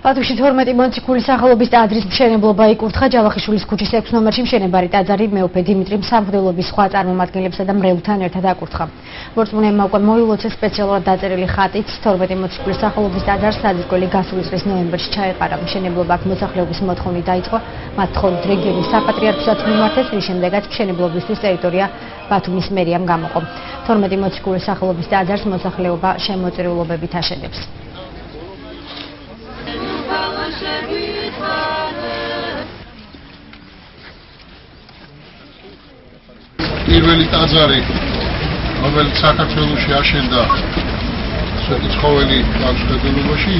ბათუმში 12 მოციქულის სახელობის ტაძრის მშენებლობა იკურთხა ჯავახიშვილის ქუჩის 6 ნომერში მშენებარი ტაძარი მეუფე დიმიტრი სამღვდელობის სხვა წარმომადგენლებსა და მრევლთან ერთად აკურთხა. მორწმუნეებმა უკვე მოილოცეს სპეციალურად დაწერილი ხატით 12 მოციქულის სახელობის ტაძარს საძირკველი გასული წლის ნოემბერში ჩაეყარა. მშენებლობა აქ მოსახლეობის მოთხოვნით დაიწყო. მათ თხოვნით რეგიონის საპატრიარქოსაც მიმართეს, რის შემდეგაც მშენებლობისთვის ტერიტორია ბათუმის მერიამ გამოყო. 12 მოციქულის სახელობის ტაძარს მოსახლეობა შემოწირულობებით აშენებს. პირველი ტაძარი რომელიც საქართველოსში აშენდა სვეტიცხოველი განშტოებულობაში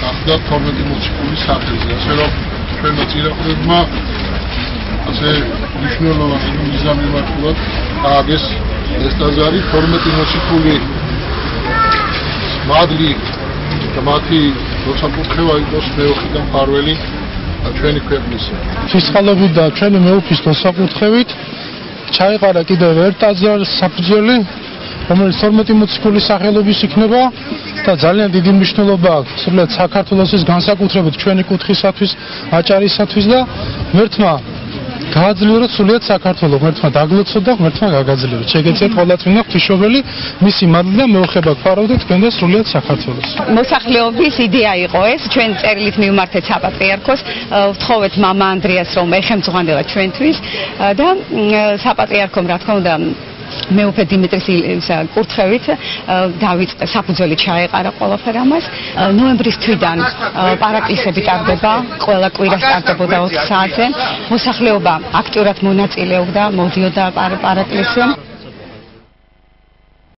გახდა 12 მოციქულის სახელზე ასე რომ ჩვენმა წინაპრებმა ასე მნიშვნელოვანი მიზანი მართულად ააგეს ეს ტაძარი 12 მოციქული მადლი და მათი მოსაკუთრება იყოს მეოხი და მფარველი ჩვენი ქვეყნისა. ფისხალობით და ჩვენი მეუფის მოსაკუთრებით ჩაიყარა კიდევ ერთ ტაძარს საფუძველი რომელიც 12 მოციქულის სახელობის იქნება და ძალიან დიდი მნიშვნელობა აქვს სრულად საქართველოს განსაკუთრებით ჩვენი კუთხისათვის, აჭარისათვის და მერთმა გააძლიეროთ სულიად საქართველო ღმერთმა დაგლოცოთ და ღმერთმა გაგაძლიეროთ შეგეცეთ ყოველთვინა ღვთისმშობელი მისი მადლი და მეუხება გვფარავდა თქვენ და სულიად საქართველოს. მოსახლეობის იდეა იყო ეს. ჩვენ წერილით მივმართეთ საპატრიარქოს ვთხოვეთ მამა ანდრიას რომ ეხემძღვანელა ჩვენთვის. და საპატრიარქომ რა თქმა უნდა მეუფე დიმიტრის კურთხევით დავიწყე საფუძველი ჩაეყარა ყველაფერ ამას. ნოემბრის თვიდან პარაკლისები ტარდება ყველა კვირა სტარტებოდა 4 საათზე. მოსახლეობა აქტიურად მონაწილეობდა მოდიოდა პარაკლისზე